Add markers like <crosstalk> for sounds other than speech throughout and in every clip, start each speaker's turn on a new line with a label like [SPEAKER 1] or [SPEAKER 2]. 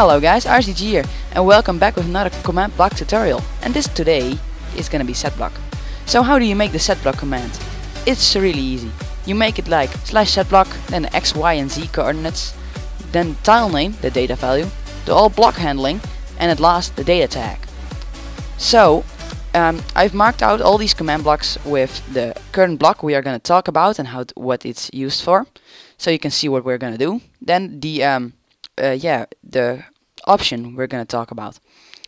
[SPEAKER 1] Hello guys, RCG here, and welcome back with another command block tutorial. And this today is gonna be set block. So how do you make the set block command? It's really easy. You make it like slash set block, then the x, y, and z coordinates, then tile name, the data value, the old block handling, and at last the data tag. So um, I've marked out all these command blocks with the current block we are gonna talk about and how what it's used for, so you can see what we're gonna do. Then the um, uh, yeah, the option we're going to talk about.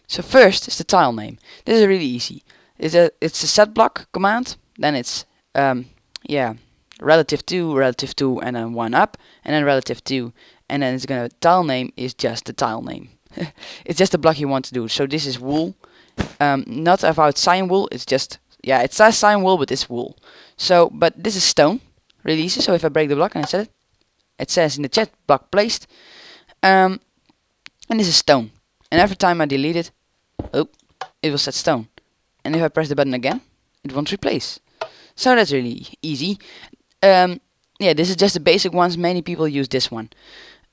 [SPEAKER 1] So first is the tile name. This is really easy. It's a it's a set block command. Then it's um, yeah relative to relative to and then one up and then relative to and then it's gonna tile name is just the tile name. <laughs> it's just the block you want to do. So this is wool. Um, not about cyan wool. It's just yeah it says cyan wool but it's wool. So but this is stone. Really easy. So if I break the block and I set it, it says in the chat block placed. Um, and this is stone. And every time I delete it, oh, it will set stone. And if I press the button again, it won't replace. So that's really easy. Um, yeah, this is just the basic ones. Many people use this one.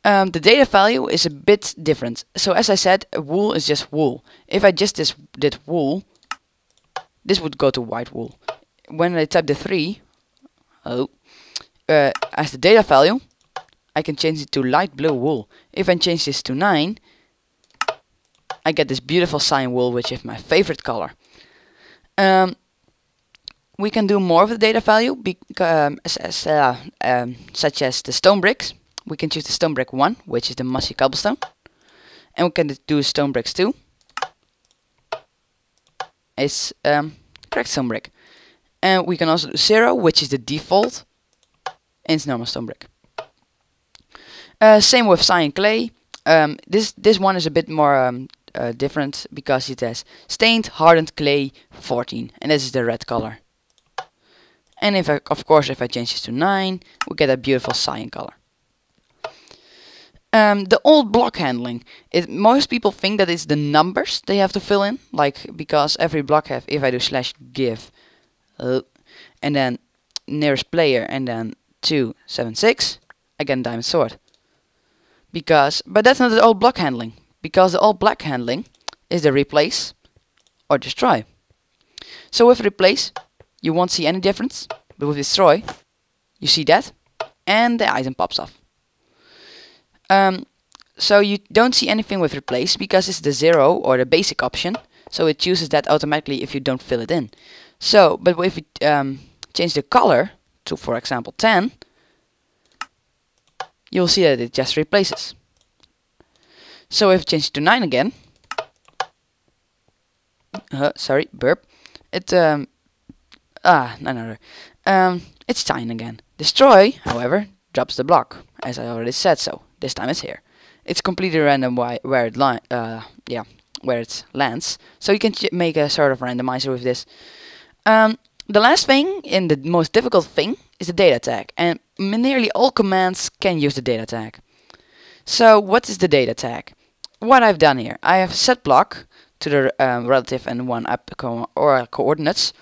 [SPEAKER 1] Um, the data value is a bit different. So as I said, wool is just wool. If I just this, did wool, this would go to white wool. When I type the 3, oh, uh, as the data value, I can change it to light blue wool. If I change this to 9, I get this beautiful cyan wool, which is my favorite color. Um, we can do more of the data value, um, as, as, uh, um, such as the stone bricks. We can choose the stone brick 1, which is the mossy cobblestone. And we can do stone bricks 2. It's um, cracked stone brick. And we can also do 0, which is the default. And it's normal stone brick. Uh, same with cyan clay. Um, this this one is a bit more um, uh, different because it has stained hardened clay 14 and this is the red color. And if I, of course if I change this to 9 we get a beautiful cyan color. Um, the old block handling. It, most people think that it's the numbers they have to fill in, like because every block have. If I do slash give, uh, and then nearest player, and then two seven six, I get a diamond sword because but that's not the old block handling. Because the old block handling is the replace or destroy. So with replace you won't see any difference but with destroy you see that and the item pops off. Um, so you don't see anything with replace because it's the zero or the basic option. So it chooses that automatically if you don't fill it in. So but if you um, change the color to for example 10 you'll see that it just replaces. So if I change it to 9 again, uh, sorry, burp, it, um, ah, no, no, no, um, it's 9 again. Destroy, however, drops the block, as I already said so. This time it's here. It's completely random where it li uh, yeah, where it lands. So you can make a sort of randomizer with this. Um, the last thing, and the most difficult thing, is the data tag. And nearly all commands can use the data tag. So what is the data tag? What I've done here, I have set block to the um, relative and one up co or coordinates.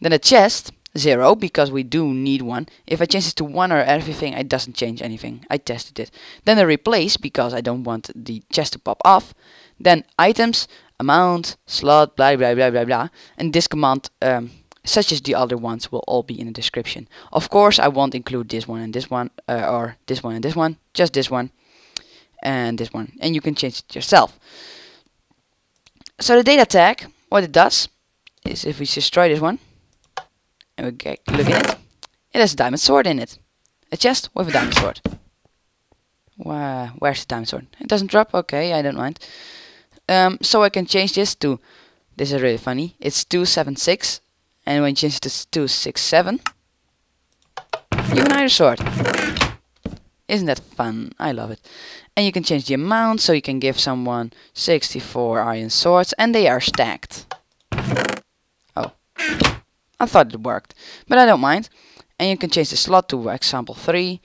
[SPEAKER 1] Then a chest, 0, because we do need one. If I change it to 1 or everything, it doesn't change anything. I tested it. Then a replace, because I don't want the chest to pop off. Then items, amount, slot, blah blah blah blah blah. And this command um, such as the other ones will all be in the description. Of course, I won't include this one and this one, uh, or this one and this one, just this one and this one, and you can change it yourself. So the data tag, what it does, is if we try this one, and we get, look at it, it has a diamond sword in it. A chest with a diamond sword. Wow, where's the diamond sword? It doesn't drop? Okay, I don't mind. Um, so I can change this to, this is really funny, it's 276 and when you change it to 267, you can hire a sword. Isn't that fun? I love it. And you can change the amount, so you can give someone 64 iron swords, and they are stacked. Oh. I thought it worked, but I don't mind. And you can change the slot to example 3,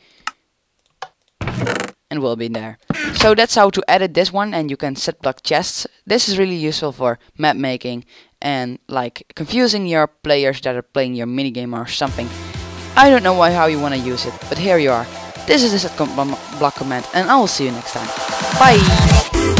[SPEAKER 1] and we'll be there. So that's how to edit this one, and you can set block chests. This is really useful for map making and like confusing your players that are playing your minigame or something. I don't know why how you want to use it, but here you are. This is the set block command and I will see you next time. Bye!